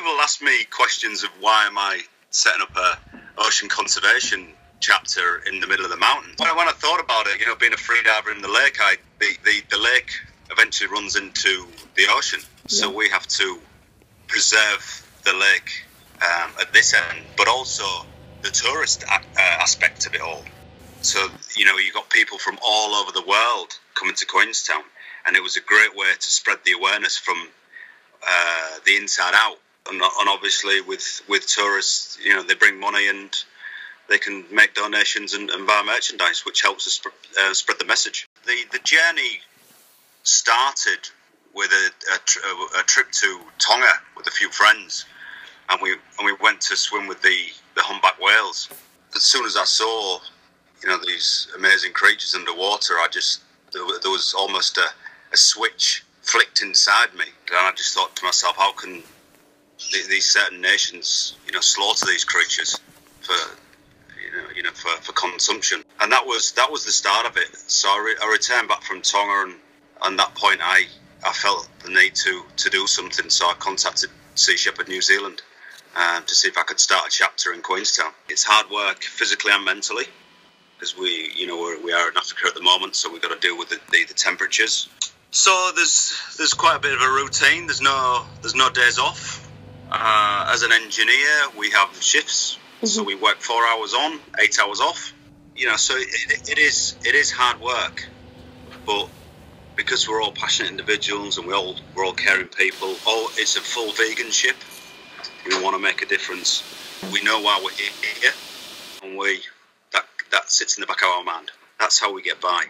people ask me questions of why am I setting up a ocean conservation chapter in the middle of the mountains. When I, when I thought about it, you know, being a freediver in the lake, I the, the, the lake eventually runs into the ocean, so we have to preserve the lake um, at this end, but also the tourist a- uh, aspect of it all. So you know, you got people from all over the world coming to Queenstown, and it was a great way to spread the awareness from uh, the inside out. And, and obviously, with with tourists, you know, they bring money and they can make donations and, and buy merchandise, which helps us sp- uh, spread the message. The the journey started with a, a, tr- a, trip to Tonga with a few friends, and we and we went to swim with the the humpback whales. As soon as I saw, you know, these amazing creatures underwater, I just there, there was almost a, a switch flicked inside me, and I just thought to myself, how can the- these certain nations, you know, slaughter these creatures for you know, you know, for, for consumption. And that was that was the start of it. So I, re- I returned back from Tonga, and on that point, I I felt the need to to do something. So I contacted Sea Shepherd New Zealand um, to see if I could start a chapter in Queenstown. It's hard work, physically and mentally, because we you know we're, we are in Africa at the moment, so we've got to deal with the, the, the temperatures. So there's there's quite a bit of a routine. There's no there's no days off. Uh, as an engineer, we have shifts, so we work four hours on, eight hours off. You know, so it, it is it is hard work, but because we're all passionate individuals and we all we're all caring people. Oh, it's a full vegan ship. We want to make a difference. We know why we're here, and we that that sits in the back of our mind. That's how we get by.